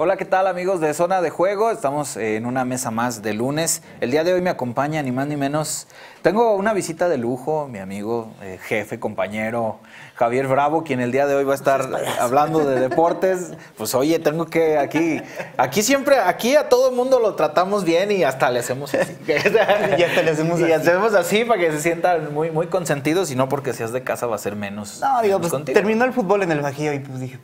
Hola, ¿qué tal amigos de Zona de Juego? Estamos en una mesa más de lunes. El día de hoy me acompaña ni más ni menos. Tengo una visita de lujo, mi amigo, eh, jefe, compañero Javier Bravo, quien el día de hoy va a estar hablando de deportes. Pues oye, tengo que aquí, aquí siempre, aquí a todo el mundo lo tratamos bien y hasta le hacemos así. y hasta le hacemos y así. hacemos así para que se sientan muy, muy consentidos y no porque seas de casa va a ser menos. No, digo, menos pues terminó el fútbol en el Bajío y pues dije,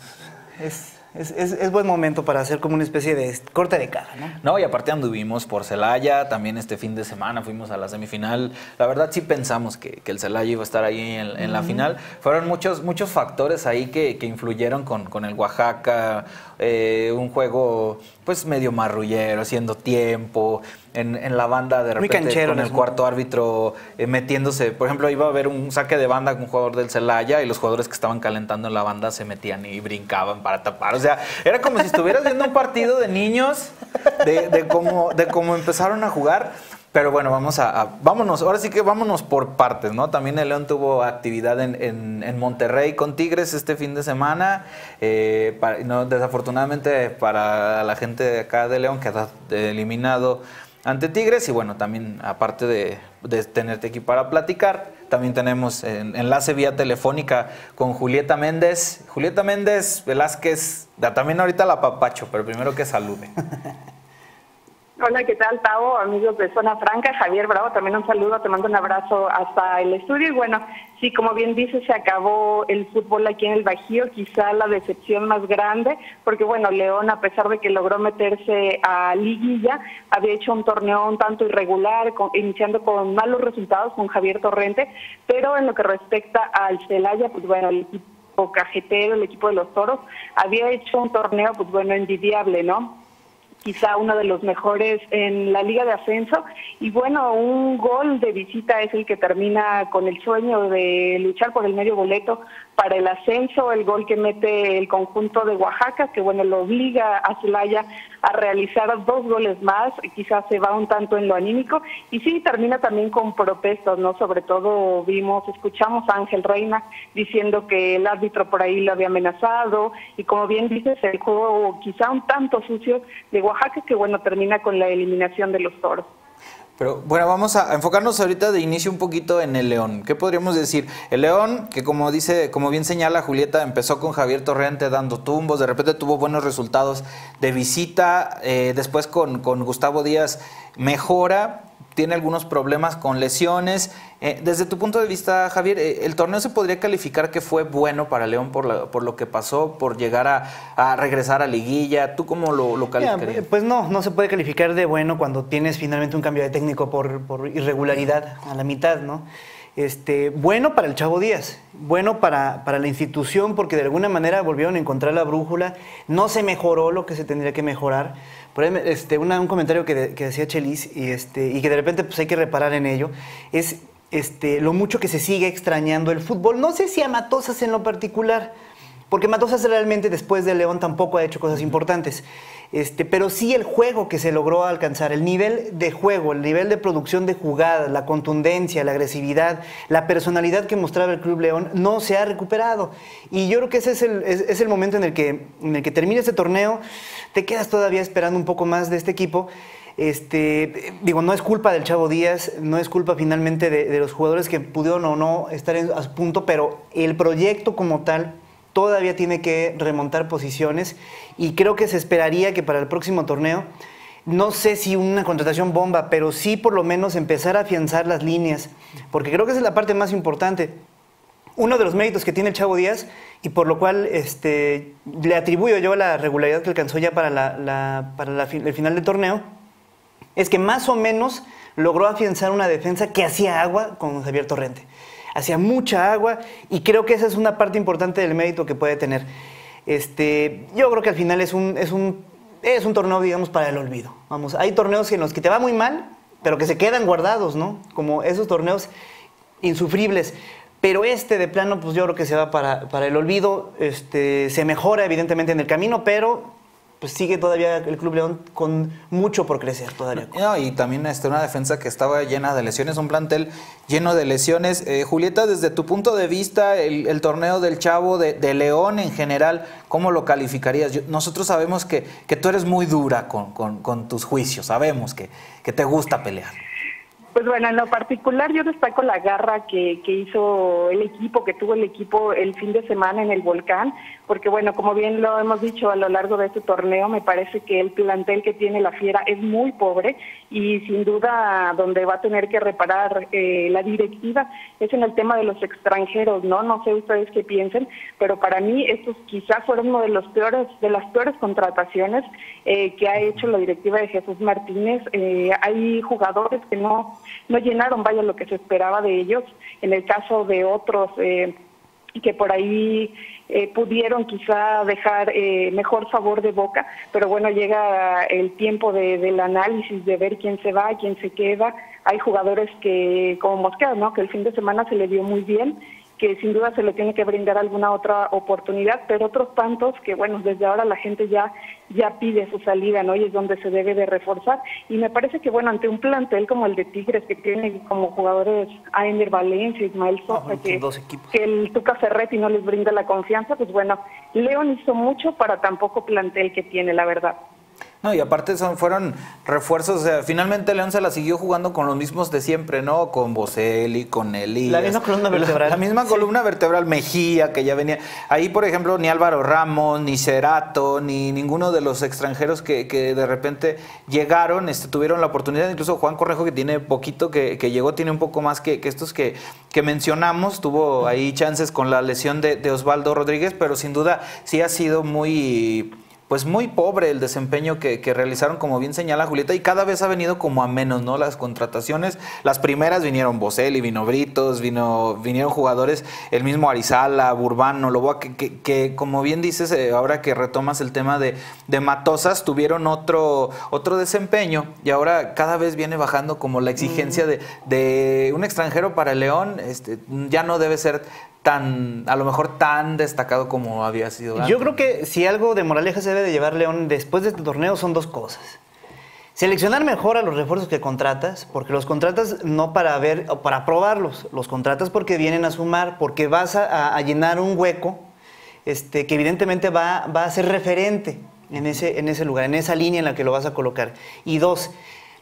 pues, es, es, es, es buen momento para hacer como una especie de corte de caja, ¿no? No, y aparte anduvimos por Celaya, también este fin de semana fuimos a la semifinal. La verdad sí pensamos que, que el Celaya iba a estar ahí en, en la final. Fueron muchos, muchos factores ahí que, que influyeron con, con el Oaxaca, eh, un juego pues medio marrullero, haciendo tiempo, en, en la banda de Muy repente canchero con el cuarto árbitro eh, metiéndose, por ejemplo, iba a haber un saque de banda con un jugador del Celaya y los jugadores que estaban calentando en la banda se metían y brincaban para tapar. O sea, era como si estuvieras viendo un partido de niños, de, de cómo, de cómo empezaron a jugar. Pero bueno, vamos a, a- vámonos, ahora sí que vámonos por partes, ¿no? También el León tuvo actividad en, en- en Monterrey con Tigres este fin de semana. Eh, para- no, desafortunadamente para la gente de acá de León quedó eliminado ante Tigres y bueno, también aparte de, de tenerte aquí para platicar, también tenemos en- enlace vía telefónica con Julieta Méndez. Julieta Méndez Velázquez, también ahorita la papacho, pero primero que salude. Hola, ¿qué tal, Tavo? Amigos de Zona Franca, Javier Bravo, también un saludo, te mando un abrazo hasta el estudio. Y bueno, sí, como bien dices, se acabó el fútbol aquí en el Bajío, quizá la decepción más grande, porque bueno, León, a pesar de que logró meterse a Liguilla, había hecho un torneo un tanto irregular, iniciando con malos resultados con Javier Torrente, pero en lo que respecta al Celaya, pues bueno, el equipo cajetero, el equipo de los toros, había hecho un torneo, pues bueno, envidiable, ¿no? Quizá uno de los mejores en la Liga de Ascenso. Y bueno, un gol de visita es el que termina con el sueño de luchar por el medio boleto para el ascenso, el gol que mete el conjunto de Oaxaca, que bueno, lo obliga a Celaya a realizar dos goles más, quizás se va un tanto en lo anímico, y sí, termina también con protestas, ¿no? Sobre todo vimos, escuchamos a Ángel Reina diciendo que el árbitro por ahí lo había amenazado, y como bien dices, el juego quizá un tanto sucio de Oaxaca, que bueno, termina con la eliminación de los toros. Pero bueno, vamos a enfocarnos ahorita de inicio un poquito en el León. ¿Qué podríamos decir? El León, que como dice, como bien señala Julieta, empezó con Javier Torrente dando tumbos, de repente tuvo buenos resultados de visita, eh, después con, con Gustavo Díaz mejora, tiene algunos problemas con lesiones. Eh, desde tu punto de vista, Javier, eh, ¿el torneo se podría calificar que fue bueno para León por, la- por lo que pasó, por llegar a, a regresar a liguilla? ¿Tú cómo lo, lo Ya, calificarías? pues no, no se puede calificar de bueno cuando tienes finalmente un cambio de técnico por, por irregularidad a la mitad, ¿no? Este, bueno para el Chavo Díaz, bueno para, para la institución porque de alguna manera volvieron a encontrar la brújula, no se mejoró lo que se tendría que mejorar. Por ahí, este, un comentario que decía Chelis y, este, y que de repente pues, hay que reparar en ello es este, lo mucho que se sigue extrañando el fútbol. No sé si a Matosas en lo particular, porque Matosas realmente después de León tampoco ha hecho cosas importantes. Este, pero sí el juego que se logró alcanzar, el nivel de juego, el nivel de producción de jugadas, la contundencia, la agresividad, la personalidad que mostraba el Club León no se ha recuperado. Y yo creo que ese es el, es, es el momento en el, que, en el que termina este torneo, te quedas todavía esperando un poco más de este equipo. Este, digo, no es culpa del Chavo Díaz, no es culpa finalmente de, de los jugadores que pudieron o no estar en- a su punto, pero el proyecto como tal todavía tiene que remontar posiciones y creo que se esperaría que para el próximo torneo, no sé si una contratación bomba, pero sí por lo menos empezar a afianzar las líneas, porque creo que esa es la parte más importante. Uno de los méritos que tiene el Chavo Díaz y por lo cual este, le atribuyo yo la regularidad que alcanzó ya para, la, la- para la el final del torneo, es que más o menos logró afianzar una defensa que hacía agua con Javier Torrente. Hacía mucha agua y creo que esa es una parte importante del mérito que puede tener. Este, yo creo que al final es un, es un, es un torneo, digamos, para el olvido. Vamos, hay torneos en los que te va muy mal, pero que se quedan guardados, ¿no? Como esos torneos insufribles. Pero este de plano, pues yo creo que se va para, para el olvido. Este, se mejora evidentemente en el camino, pero pues sigue todavía el Club León con mucho por crecer todavía. y también este, una defensa que estaba llena de lesiones, un plantel lleno de lesiones. Eh, Julieta, desde tu punto de vista, el, torneo del Chavo de, León en general, ¿cómo lo calificarías? nosotros sabemos que, que, tú eres muy dura con, con, tus juicios, sabemos que, que te gusta pelear. Pues bueno, en lo particular yo destaco la garra que, que hizo el equipo, que tuvo el equipo el fin de semana en el volcán, porque bueno, como bien lo hemos dicho a lo largo de este torneo, me parece que el plantel que tiene la Fiera es muy pobre y sin duda donde va a tener que reparar eh, la directiva es en el tema de los extranjeros, ¿no? No sé ustedes qué piensen, pero para mí estos quizás fueron uno de los peores, de las peores contrataciones eh, que ha hecho la directiva de Jesús Martínez. Eh, hay jugadores que no no llenaron, vaya, lo que se esperaba de ellos. En el caso de otros eh, que por ahí eh, pudieron quizá dejar eh, mejor sabor de boca, pero bueno, llega el tiempo de, del análisis, de ver quién se va, quién se queda. Hay jugadores que, como Mosquera, ¿no? que el fin de semana se le dio muy bien que sin duda se le tiene que brindar alguna otra oportunidad, pero otros tantos que, bueno, desde ahora la gente ya, ya pide su salida, ¿no? Y es donde se debe de reforzar. Y me parece que, bueno, ante un plantel como el de Tigres, que tiene como jugadores a Ender Valencia, Ismael Sosa, que, que, el Tuca Ferretti no les brinda la confianza, pues bueno, León hizo mucho para tan poco plantel que tiene, la verdad. No, y aparte son, fueron refuerzos, o sea, finalmente León se la siguió jugando con los mismos de siempre, ¿no? Con Boselli, con Elías. La misma columna vertebral. La, misma columna vertebral, Mejía, que ya venía. Ahí, por ejemplo, ni Álvaro Ramos, ni Cerato, ni ninguno de los extranjeros que, que de repente llegaron, este, tuvieron la oportunidad. Incluso Juan Correjo, que tiene poquito que, que llegó, tiene un poco más que, que estos que, que, mencionamos. Tuvo ahí chances con la lesión de, de Osvaldo Rodríguez, pero sin duda sí ha sido muy pues muy pobre el desempeño que, realizaron, como bien señala Julieta, y cada vez ha venido como a menos, ¿no? Las contrataciones, las primeras vinieron Boselli, vino Britos, vino, vinieron jugadores, el mismo Arizala, Burbano, Loboa, que, que, que como bien dices, eh, ahora que retomas el tema de, de, Matosas, tuvieron otro, otro desempeño, y ahora cada vez viene bajando como la exigencia de, de un extranjero para el León, este, ya no debe ser tan, a lo mejor tan destacado como había sido antes. Yo creo que si algo de moraleja se debe de llevar León después de este torneo son dos cosas. Seleccionar mejor a los refuerzos que contratas, porque los contratas no para ver o para probarlos, los contratas porque vienen a sumar, porque vas a, llenar un hueco este, que evidentemente va, va, a ser referente en ese, en ese lugar, en esa línea en la que lo vas a colocar. Y dos,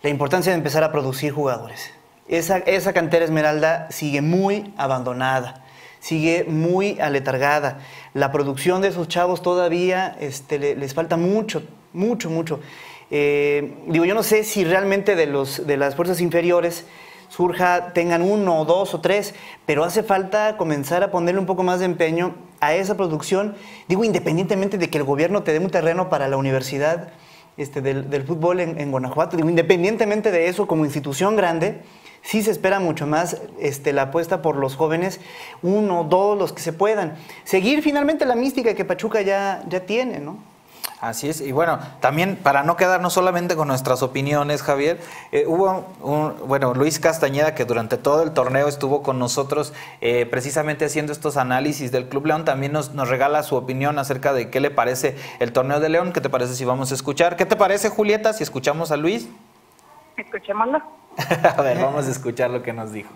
la importancia de empezar a producir jugadores. Esa, esa cantera esmeralda sigue muy abandonada sigue muy aletargada. La producción de esos chavos todavía este, les falta mucho, mucho, mucho. Eh, digo, yo no sé si realmente de, los, de las fuerzas inferiores surja, tengan uno o dos o tres, pero hace falta comenzar a ponerle un poco más de empeño a esa producción. Digo, independientemente de que el gobierno te dé un terreno para la universidad este, del, fútbol en, en Guanajuato, digo, independientemente de eso, como institución grande, sí se espera mucho más este, la apuesta por los jóvenes, uno, dos, los que se puedan. Seguir finalmente la mística que Pachuca ya, ya tiene, ¿no? Así es, y bueno, también para no quedarnos solamente con nuestras opiniones, Javier, eh, hubo un, bueno, Luis Castañeda que durante todo el torneo estuvo con nosotros eh, precisamente haciendo estos análisis del Club León, también nos, nos regala su opinión acerca de qué le parece el torneo de León, qué te parece si vamos a escuchar, qué te parece Julieta si escuchamos a Luis. Escuchémoslo. a ver, vamos a escuchar lo que nos dijo.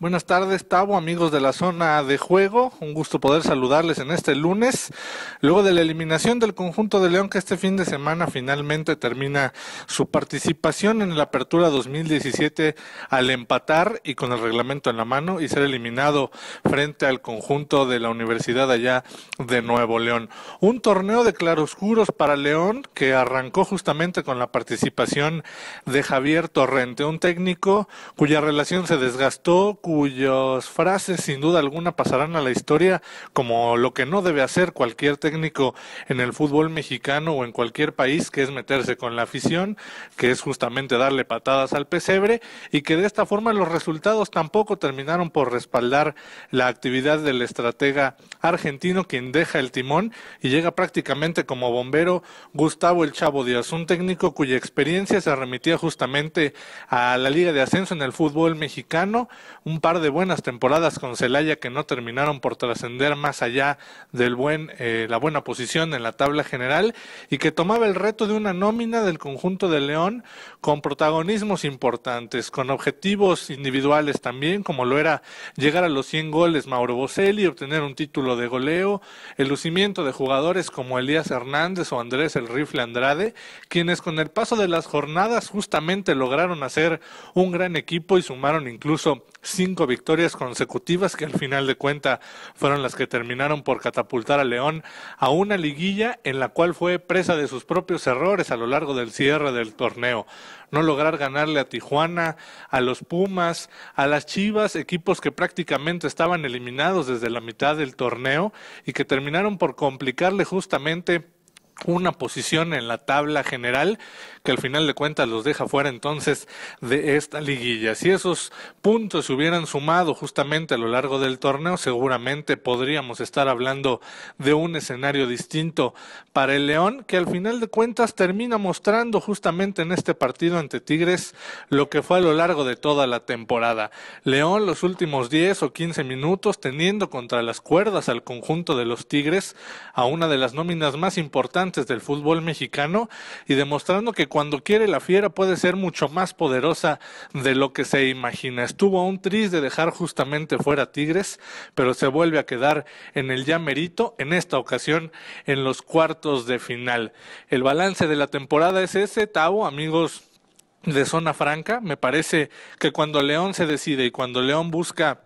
Buenas tardes, Tavo, amigos de la zona de juego. Un gusto poder saludarles en este lunes. Luego de la eliminación del conjunto de León, que este fin de semana finalmente termina su participación en la Apertura 2017 al empatar y con el reglamento en la mano y ser eliminado frente al conjunto de la Universidad allá de Nuevo León. Un torneo de claroscuros para León que arrancó justamente con la participación de Javier Torrente, un técnico cuya relación se desgastó, cuyas frases sin duda alguna pasarán a la historia como lo que no debe hacer cualquier técnico en el fútbol mexicano o en cualquier país, que es meterse con la afición, que es justamente darle patadas al pesebre y que de esta forma los resultados tampoco terminaron por respaldar la actividad del estratega argentino quien deja el timón y llega prácticamente como bombero Gustavo El Chavo Díaz, un técnico cuya experiencia se remitía justamente a la Liga de Ascenso en el fútbol mexicano, un par de buenas temporadas con Celaya que no terminaron por trascender más allá del buen, eh, la buena posición en la tabla general y que tomaba el reto de una nómina del conjunto de León con protagonismos importantes, con objetivos individuales también, como lo era llegar a los 100 goles Mauro Boselli, obtener un título de goleo, el lucimiento de jugadores como Elías Hernández o Andrés el Rifle Andrade, quienes con el paso de las jornadas justamente lograron hacer un gran equipo y sumaron incluso cinco victorias consecutivas que al final de cuenta fueron las que terminaron por catapultar a León a una liguilla en la cual fue presa de sus propios errores a lo largo del cierre del torneo. No lograr ganarle a Tijuana, a los Pumas, a las Chivas, equipos que prácticamente estaban eliminados desde la mitad del torneo y que terminaron por complicarle justamente una posición en la tabla general que al final de cuentas los deja fuera entonces de esta liguilla. Si esos puntos se hubieran sumado justamente a lo largo del torneo, seguramente podríamos estar hablando de un escenario distinto para el León, que al final de cuentas termina mostrando justamente en este partido ante Tigres lo que fue a lo largo de toda la temporada. León los últimos 10 o 15 minutos teniendo contra las cuerdas al conjunto de los Tigres a una de las nóminas más importantes del fútbol mexicano y demostrando que cuando quiere la fiera puede ser mucho más poderosa de lo que se imagina. Estuvo a un de dejar justamente fuera Tigres, pero se vuelve a quedar en el ya merito, en esta ocasión en los cuartos de final. El balance de la temporada es ese, Tavo, amigos de zona franca. Me parece que cuando León se decide y cuando León busca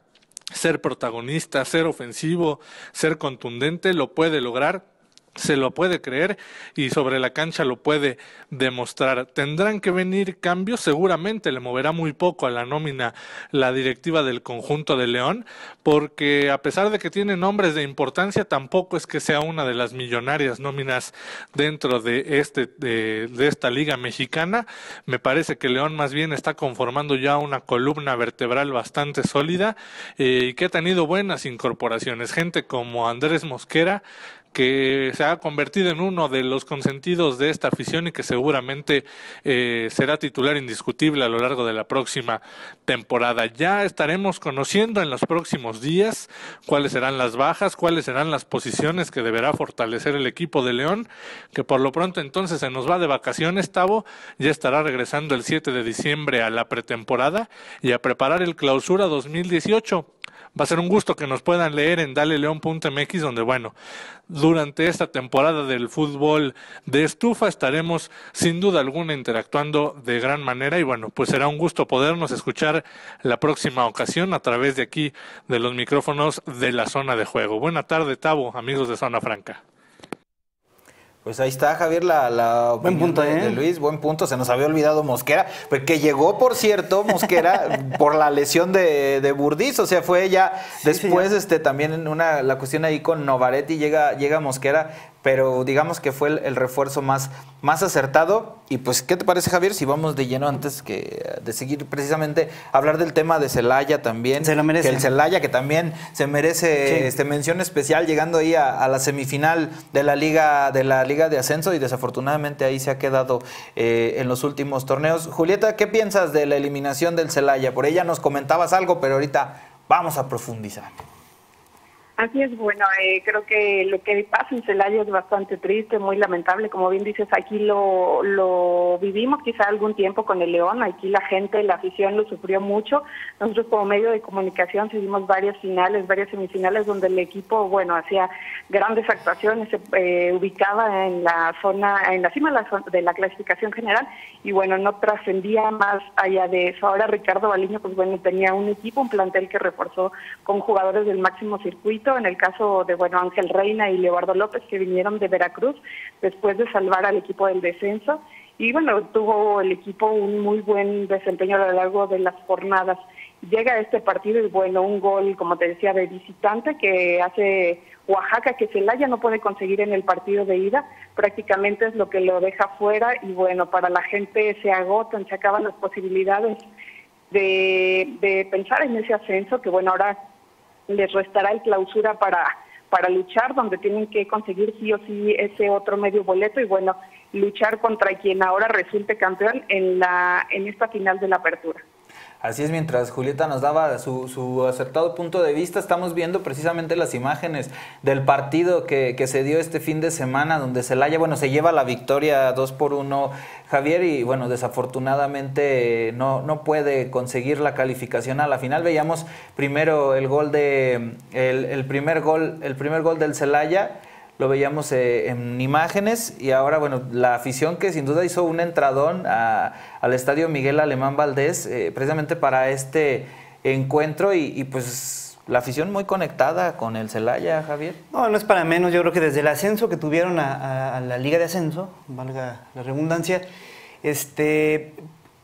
ser protagonista, ser ofensivo, ser contundente, lo puede lograr se lo puede creer y sobre la cancha lo puede demostrar. Tendrán que venir cambios, seguramente le moverá muy poco a la nómina la directiva del conjunto de León, porque a pesar de que tiene nombres de importancia, tampoco es que sea una de las millonarias nóminas dentro de este de, esta liga mexicana. Me parece que León más bien está conformando ya una columna vertebral bastante sólida eh, y que ha tenido buenas incorporaciones. Gente como Andrés Mosquera, que se ha convertido en uno de los consentidos de esta afición y que seguramente eh, será titular indiscutible a lo largo de la próxima temporada. Ya estaremos conociendo en los próximos días cuáles serán las bajas, cuáles serán las posiciones que deberá fortalecer el equipo de León, que por lo pronto entonces se nos va de vacaciones, Tavo, ya estará regresando el 7 de diciembre a la pretemporada y a preparar el clausura 2018 Va a ser un gusto que nos puedan leer en daleleon.mx, donde, bueno, durante esta temporada del fútbol de estufa estaremos sin duda alguna interactuando de gran manera y, bueno, pues será un gusto podernos escuchar la próxima ocasión a través de aquí, de los micrófonos de la zona de juego. Buena tarde, Tavo, amigos de Zona Franca. Pues ahí está, Javier, la, buen punto, de, ¿eh? Luis, buen punto. Se nos había olvidado Mosquera, pues que llegó, por cierto, Mosquera, por la lesión de, de Burdiz. O sea, fue ya después, este, también en una, la cuestión ahí con Novaretti, llega, llega Mosquera pero digamos que fue el, refuerzo más, más acertado. Y pues, ¿qué te parece, Javier? Si vamos de lleno antes que de seguir precisamente hablar del tema de Celaya también. Se lo merece. Que el Celaya, que también se merece este, mención especial, llegando ahí a, la semifinal de la Liga, de la Liga de Ascenso, y desafortunadamente ahí se ha quedado eh, en los últimos torneos. Julieta, ¿qué piensas de la eliminación del Celaya? Por ella nos comentabas algo, pero ahorita vamos a profundizar. Así es, bueno, eh, creo que lo que pasa en Celaya es bastante triste, muy lamentable. Como bien dices, aquí lo, lo vivimos quizá algún tiempo con el León. Aquí la gente, la afición lo sufrió mucho. Nosotros como medio de comunicación seguimos varias finales, varias semifinales donde el equipo, bueno, hacía grandes actuaciones, se eh, ubicaba en la zona, en la cima de la, de la clasificación general y bueno, no trascendía más allá de eso. Ahora Ricardo Baliño, pues bueno, tenía un equipo, un plantel que reforzó con jugadores del máximo circuito en el caso de bueno Ángel Reina y Leobardo López que vinieron de Veracruz después de salvar al equipo del descenso. Y bueno tuvo el equipo un muy buen desempeño a lo largo de las jornadas. Llega este partido y bueno un gol como te decía de visitante que hace Oaxaca que Celaya no puede conseguir en el partido de ida. Prácticamente es lo que lo deja fuera y bueno para la gente se agotan se acaban las posibilidades de, de pensar en ese ascenso que bueno ahora les restará el clausura para, para luchar, donde tienen que conseguir sí o sí ese otro medio boleto y bueno, luchar contra quien ahora resulte campeón en, la, en esta final de la apertura. Así es, mientras Julieta nos daba su, acertado punto de vista, estamos viendo precisamente las imágenes del partido que, se dio este fin de semana, donde Celaya, bueno, se lleva la victoria 2 por 1 Javier y bueno, desafortunadamente no, no puede conseguir la calificación a la final. Veíamos primero el gol de el, primer gol, el primer gol del Celaya lo veíamos eh, en imágenes y ahora, bueno, la afición que sin duda hizo un entradón al estadio Miguel Alemán Valdés, eh, precisamente para este encuentro y, pues la afición muy conectada con el Celaya, Javier. No, no es para menos, yo creo que desde el ascenso que tuvieron a, la Liga de Ascenso, valga la redundancia, este,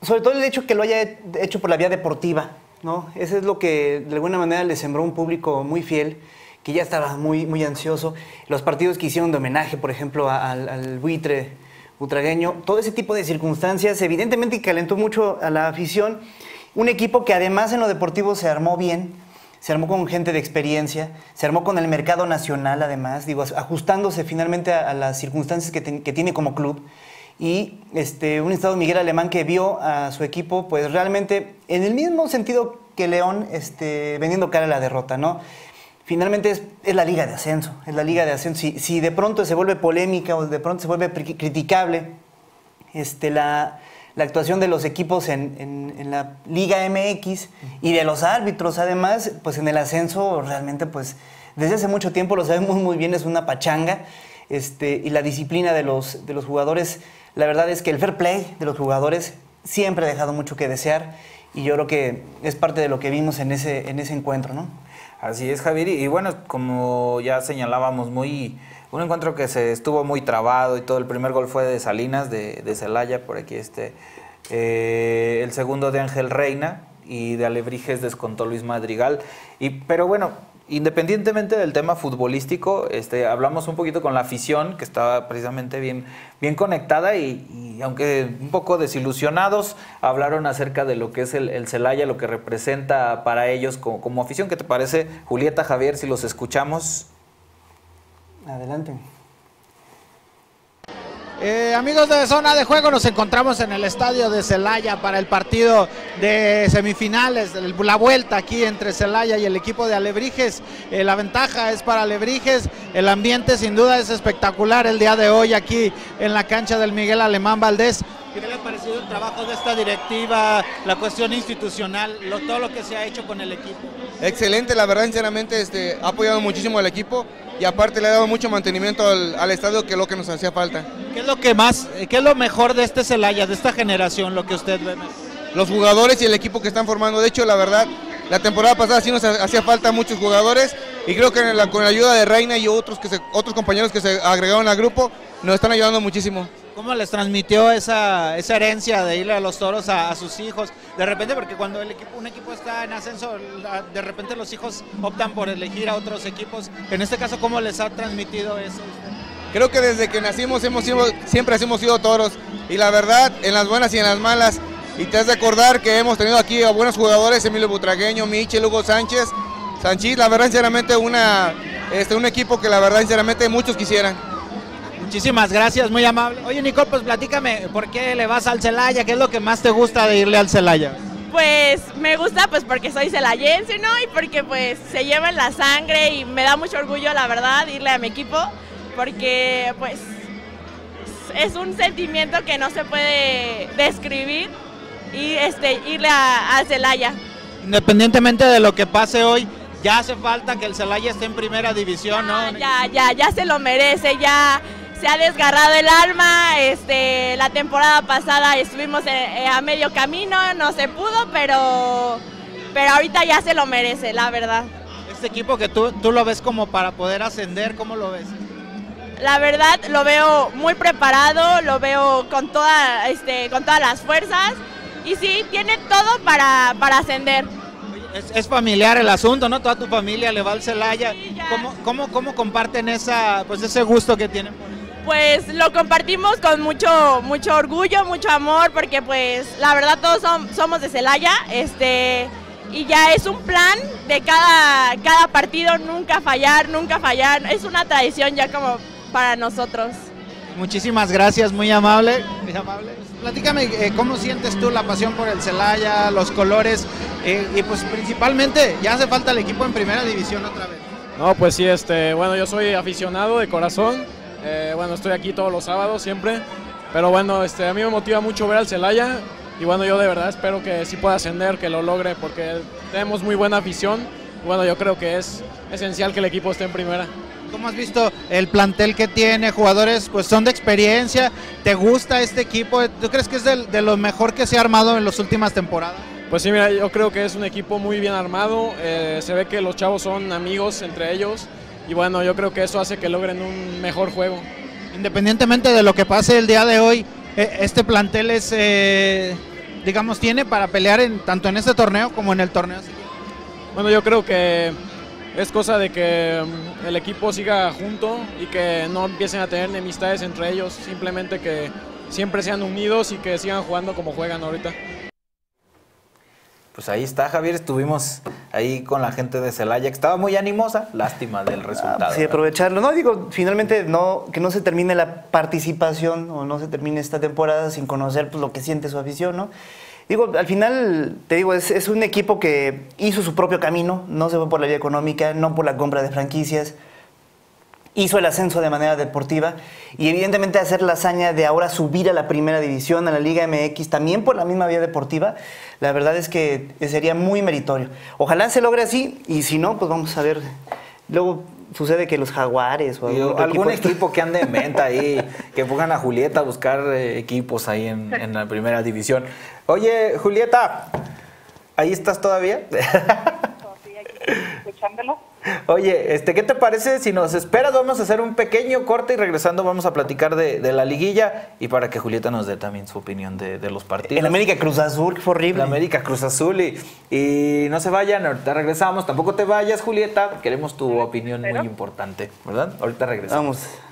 sobre todo el hecho que lo haya hecho por la vía deportiva, ¿no? Eso es lo que de alguna manera le sembró un público muy fiel que ya estaba muy, muy ansioso. Los partidos que hicieron de homenaje, por ejemplo, al, buitre utragueño, todo ese tipo de circunstancias, evidentemente calentó mucho a la afición. Un equipo que además en lo deportivo se armó bien, se armó con gente de experiencia, se armó con el mercado nacional además, digo, ajustándose finalmente a, las circunstancias que, tiene como club. Y este, un estado Miguel Alemán que vio a su equipo, pues realmente en el mismo sentido que León, este, vendiendo cara a la derrota, ¿no? Finalmente es, la liga de ascenso, es la liga de ascenso. Si, de pronto se vuelve polémica o de pronto se vuelve criticable este, la, actuación de los equipos en, la Liga MX y de los árbitros además, pues en el ascenso realmente pues desde hace mucho tiempo lo sabemos muy bien, es una pachanga este, y la disciplina de los, de los jugadores, la verdad es que el fair play de los jugadores siempre ha dejado mucho que desear y yo creo que es parte de lo que vimos en ese, en ese encuentro, ¿no? Así es, Javier. Y, bueno, como ya señalábamos, muy un encuentro que se estuvo muy trabado y todo. El primer gol fue de Salinas, de, Celaya, por aquí este. Eh, el segundo de Ángel Reina y de Alebrijes descontó Luis Madrigal. Y, pero bueno, independientemente del tema futbolístico, este, hablamos un poquito con la afición, que estaba precisamente bien, bien conectada y, aunque un poco desilusionados, hablaron acerca de lo que es el, Celaya, lo que representa para ellos como, como afición. ¿Qué te parece, Julieta, Javier, si los escuchamos? Adelante. Eh, amigos de zona de juego, nos encontramos en el estadio de Celaya para el partido de semifinales, la vuelta aquí entre Celaya y el equipo de Alebrijes. Eh, la ventaja es para Alebrijes, el ambiente sin duda es espectacular el día de hoy aquí en la cancha del Miguel Alemán Valdés. ¿Qué le ha parecido el trabajo de esta directiva, la cuestión institucional, todo lo que se ha hecho con el equipo? Excelente, la verdad, sinceramente, este, ha apoyado muchísimo al equipo y aparte le ha dado mucho mantenimiento al, estadio, que es lo que nos hacía falta. ¿Qué es lo que más, qué es lo mejor de este Celaya, de esta generación, lo que usted ve? Los jugadores y el equipo que están formando. De hecho, la verdad, la temporada pasada sí nos hacía falta muchos jugadores y creo que con la ayuda de Reina y otros, que otros compañeros que se agregaron al grupo, nos están ayudando muchísimo. ¿Cómo les transmitió esa, esa herencia de irle a los toros a, sus hijos? De repente, porque cuando un equipo está en ascenso, de repente los hijos optan por elegir a otros equipos. En este caso, ¿cómo les ha transmitido eso? Creo que desde que nacimos hemos sido, siempre hemos sido toros. Y la verdad, en las buenas y en las malas. Y te has de acordar que hemos tenido aquí a buenos jugadores, Emilio Butragueño, Michel, Hugo Sánchez, Sánchez, la verdad, sinceramente, una, este, un equipo que la verdad, sinceramente, muchos quisieran. Muchísimas gracias, muy amable. Oye, Nicole, pues platícame, ¿por qué le vas al Celaya? ¿Qué es lo que más te gusta de irle al Celaya? Pues me gusta pues porque soy celayense, ¿no? Y porque pues se lleva en la sangre y me da mucho orgullo, la verdad, irle a mi equipo, porque pues es un sentimiento que no se puede describir y este irle a, Celaya. Independientemente de lo que pase hoy, ya hace falta que el Celaya esté en primera división, ¿no? Ya, ya, ya se lo merece, ya se ha desgarrado el alma. Este, la temporada pasada estuvimos eh, eh, a medio camino, no se pudo, pero, pero ahorita ya se lo merece, la verdad. Este equipo que tú, tú lo ves como para poder ascender, ¿cómo lo ves? La verdad lo veo muy preparado, lo veo con, toda, este, con todas las fuerzas y sí, tiene todo para, para ascender. Es, familiar el asunto, ¿no? Toda tu familia le va al Celaya. ¿Cómo, cómo, cómo comparten esa, pues ese gusto que tienen por pues lo compartimos con mucho, mucho orgullo, mucho amor, porque pues la verdad todos somos de Celaya, este, y ya es un plan de cada, cada partido, nunca fallar, nunca fallar, es una tradición ya como para nosotros. Muchísimas gracias, muy amable. Muy amable. Platícame, eh, ¿cómo sientes tú la pasión por el Celaya, los colores? eh, y pues principalmente, ya hace falta el equipo en primera división otra vez. No, pues sí, este, bueno, yo soy aficionado de corazón. Eh, bueno, estoy aquí todos los sábados siempre. Pero bueno, este, a mí me motiva mucho ver al Celaya. Y bueno, yo de verdad espero que sí pueda ascender, que lo logre, porque tenemos muy buena afición. Y bueno, yo creo que es esencial que el equipo esté en primera. ¿Cómo has visto el plantel que tiene? Jugadores pues son de experiencia. ¿Te gusta este equipo? ¿Tú crees que es del- de, lo mejor que se ha armado en las últimas temporadas? Pues sí, mira, yo creo que es un equipo muy bien armado. eh, se ve que los chavos son amigos entre ellos. Y bueno, yo creo que eso hace que logren un mejor juego. Independientemente de lo que pase el día de hoy, eh, este plantel es, eh, digamos, tiene para pelear en, tanto en este torneo como en el torneo. Bueno, yo creo que es cosa de que mm, el equipo siga junto y que no empiecen a tener enemistades entre ellos, simplemente que siempre sean unidos y que sigan jugando como juegan ahorita. Pues ahí está, Javier. Estuvimos ahí con la gente de Celaya, que estaba muy animosa. Lástima del resultado. Sí, ¿verdad? aprovecharlo. No, digo, finalmente no, que no se termine la participación o no se termine esta temporada sin conocer pues, lo que siente su afición, ¿no? Digo, al final, te digo, es, es un equipo que hizo su propio camino, no se fue por la vía económica, no por la compra de franquicias, hizo el ascenso de manera deportiva y evidentemente hacer la hazaña de ahora subir a la primera división, a la Liga MX, también por la misma vía deportiva, la verdad es que sería muy meritorio. Ojalá se logre así y si no, pues vamos a ver. Luego sucede que los jaguares o algún, equipo- equipo que ande en venta ahí, que pongan a Julieta a buscar eh, equipos ahí en, en la primera división. Oye, Julieta, ¿ahí estás todavía? Sí, aquí escuchándolo. Oye, este, ¿qué te parece si nos esperas? Vamos a hacer un pequeño corte y regresando vamos a platicar de, de la liguilla y para que Julieta nos dé también su opinión de, de los partidos. En América Cruz Azul, que fue horrible. La América Cruz Azul y, y no se vayan, ahorita regresamos. Tampoco te vayas, Julieta. Queremos tu opinión muy importante, ¿verdad? Ahorita regresamos. Vamos.